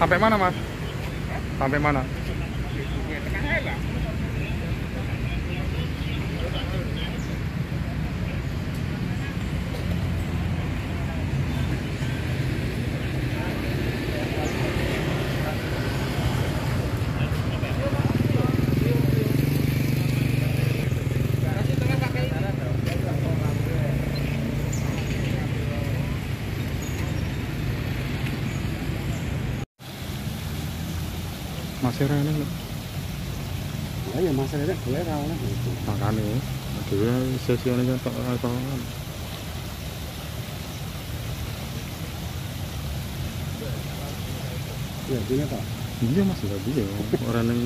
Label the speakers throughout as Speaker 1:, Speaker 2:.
Speaker 1: Sampai mana mas? Sampai mana? Masih rene lho.
Speaker 2: Lah ya masalahnya gue rawon itu.
Speaker 1: Makane dhewe sesione kan tok ora tau.
Speaker 2: Ya gini Pak.
Speaker 1: Iya mas enggak bisa orang yang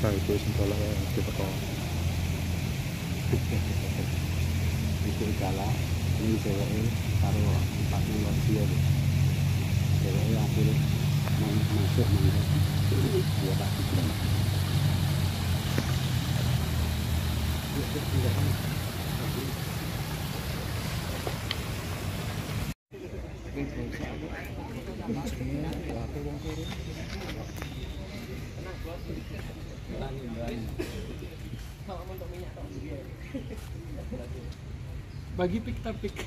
Speaker 1: kayak itu sembala di toko
Speaker 2: Itu kalah ini ceweknya taruh empat puluh dia. Ceweknya akhirnya masuk mangga. Dia tak bilang.
Speaker 3: Bagi pik tapik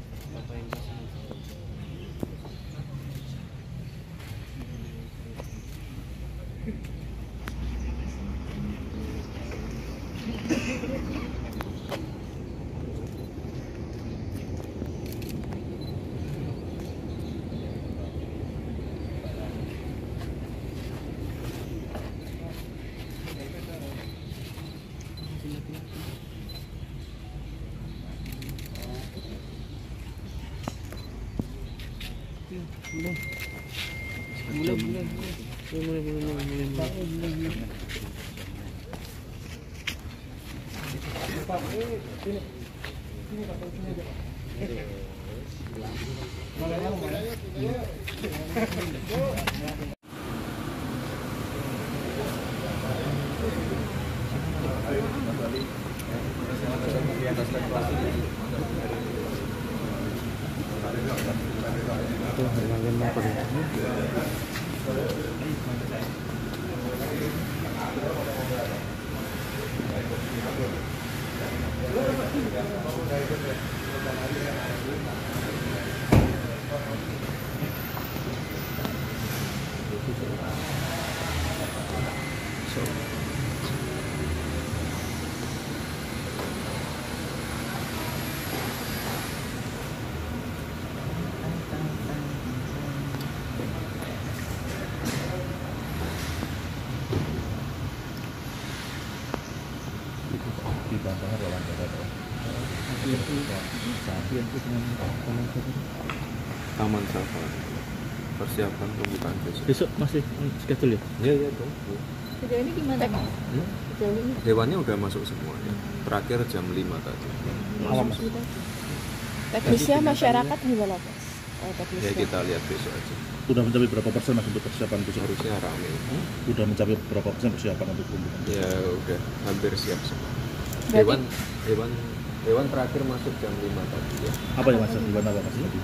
Speaker 2: Mulai, mulai, mulai, mulai, mulai, mulai.
Speaker 1: tôi phải làm lên ba phần yang mau pergi
Speaker 4: Taman Safari persiapan pembukaan besok.
Speaker 2: Besok masih schedule ya?
Speaker 4: ya ya dong
Speaker 5: Sejauh ini gimana Mas?
Speaker 4: Hmm?
Speaker 5: Sejauh ini?
Speaker 4: Hewannya udah masuk semuanya terakhir jam 5 tadi.
Speaker 2: Malam.
Speaker 5: teknisnya masyarakat gimana Mas? Oh,
Speaker 4: ya kita lihat besok aja.
Speaker 2: Udah mencapai berapa persen mas untuk persiapan besok?
Speaker 4: harusnya rame.
Speaker 2: Udah mencapai berapa persen persiapan untuk pembukaan?
Speaker 4: ya udah hampir siap semua. Hewan hewan Dewan terakhir masuk jam 5 tadi ya.
Speaker 2: Apa yang masuk? Dewan apa masuk tadi?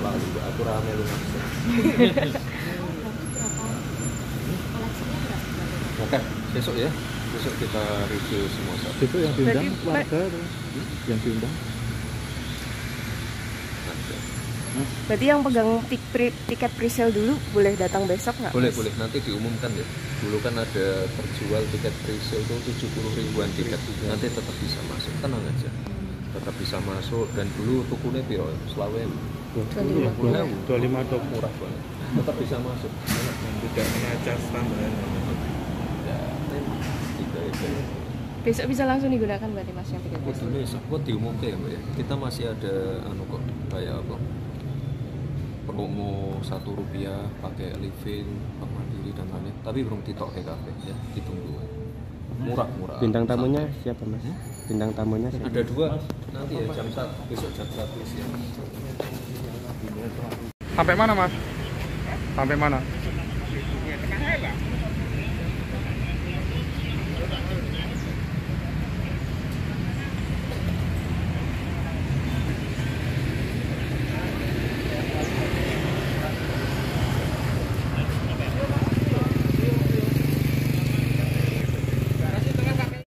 Speaker 4: Lalu aku rame lu masuk. Oke, besok ya. Besok kita review semua satu.
Speaker 1: Itu yang diundang warga hmm? yang diundang.
Speaker 5: Berarti yang pegang tik pre- tiket pre-sale dulu boleh datang besok nggak?
Speaker 4: boleh
Speaker 5: Mas?
Speaker 4: boleh. Nanti diumumkan ya. Dulu kan ada terjual tiket pre-sale tuh 70 ribuan tiket. Nanti tetap bisa masuk. Tenang aja. Tetap bisa masuk. Dan dulu tukunya piro? Selawe.
Speaker 5: Dua lima.
Speaker 1: Dua lima dok.
Speaker 4: murah banget. Tetap bisa masuk.
Speaker 6: Tidak kena cas tambahan.
Speaker 4: Ya itu
Speaker 5: Besok bisa langsung digunakan berarti mas yang tiket
Speaker 4: kok diumumke ya mbak ya. Kita masih ada anu kok kayak apa promo satu rupiah pakai living bank mandiri dan lain tapi belum ke kafe ya ditunggu murah murah
Speaker 2: Bintang tamunya siapa mas? Bintang tamunya siapa?
Speaker 4: ada dua nanti ya jam satu besok jam satu siang
Speaker 1: Sampai mana mas? Sampai mana?